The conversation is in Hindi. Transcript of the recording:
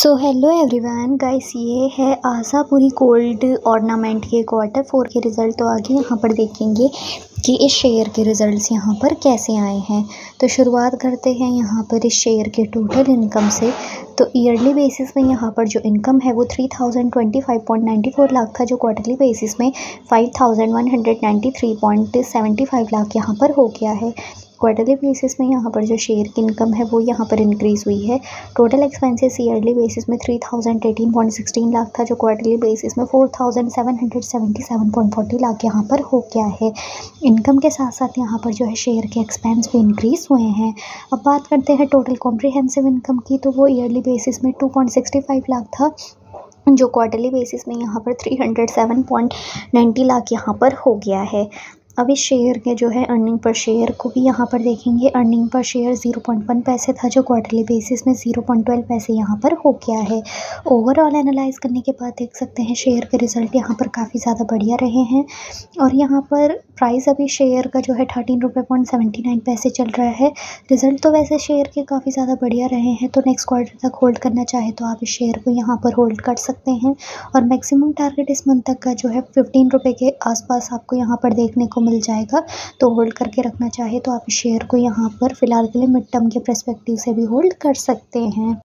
सो हेलो एवरीवन गाइस ये है आशापुरी गोल्ड ऑर्नामेंट के क्वार्टर फोर के रिज़ल्ट तो आगे यहाँ पर देखेंगे कि इस शेयर के रिज़ल्ट्स यहाँ पर कैसे आए हैं। तो शुरुआत करते हैं यहाँ पर इस शेयर के टोटल इनकम से। तो ईयरली बेसिस में यहाँ पर जो इनकम है वो three thousand twenty five point ninety four lakh था, जो क्वार्टरली बेसिस में five thousand one hundred ninety three point seventy five lakh यहाँ पर हो गया है। क्वार्टरली बेसिस में यहाँ पर जो शेयर की इनकम है, वो यहाँ पर इंक्रीज़ हुई है। टोटल एक्सपेंसेस ईयरली बेसिस में three thousand eighteen point sixteen lakh था, जो क्वार्टरली बेसिस में four thousand seven hundred seventy seven point forty lakh यहाँ पर हो गया है। इनकम के साथ साथ यहाँ पर जो है शेयर के एक्सपेंस भी इंक्रीज़ हुए हैं। अब बात करते हैं टोटल कॉम्प्रिहेंसिव इनकम की तो वो ईयरली बेसिस में two point sixty five lakh था, जो क्वार्टरली बेसिस में यहाँ पर three hundred seven point ninety lakh यहाँ पर हो गया है। अब इस शेयर के जो है अर्निंग पर शेयर को भी यहाँ पर देखेंगे। Earning per share zero point one पैसे था जो क्वार्टरली बेसिस में ज़ीरो पॉइंट ट्वेल्व पैसे यहाँ पर हो गया है। ओवरऑल एनालाइज करने के बाद देख सकते हैं शेयर के रिज़ल्ट यहाँ पर काफ़ी ज़्यादा बढ़िया रहे हैं। और यहाँ पर प्राइस अभी शेयर का जो है थर्टीन रुपये पॉइंट सेवेंटी नाइन पैसे चल रहा है। रिज़ल्ट तो वैसे शेयर के काफ़ी ज़्यादा बढ़िया रहे हैं। तो नेक्स्ट क्वार्टर तक होल्ड करना चाहे तो आप इस शेयर को यहाँ पर होल्ड कर सकते हैं। और मैक्सिमम टारगेट इस मंथ तक का जो है फिफ्टीन रुपये के आसपास आपको यहाँ पर देखने को मिल जाएगा। तो होल्ड करके रखना चाहे तो आप शेयर को यहाँ पर फ़िलहाल के लिए मिड टर्म के प्रस्पेक्टिव से भी होल्ड कर सकते हैं।